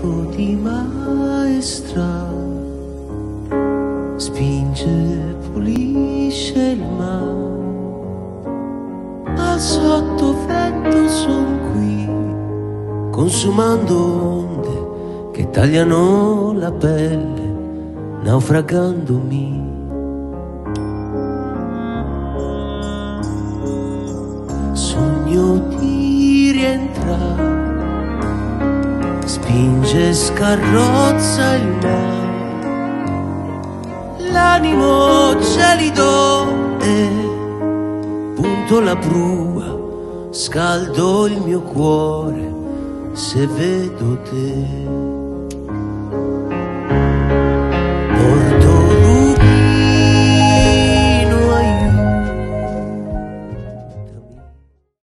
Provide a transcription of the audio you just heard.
vento di maestra spinge, pulisce il mare. Al sottovento son qui, consumando onde che tagliano la pelle, naufragandomi. Sogno di rientrare spinge, scarrozza il mare. L'animo gelido e punto la prua, scaldo il mio cuore se vedo te.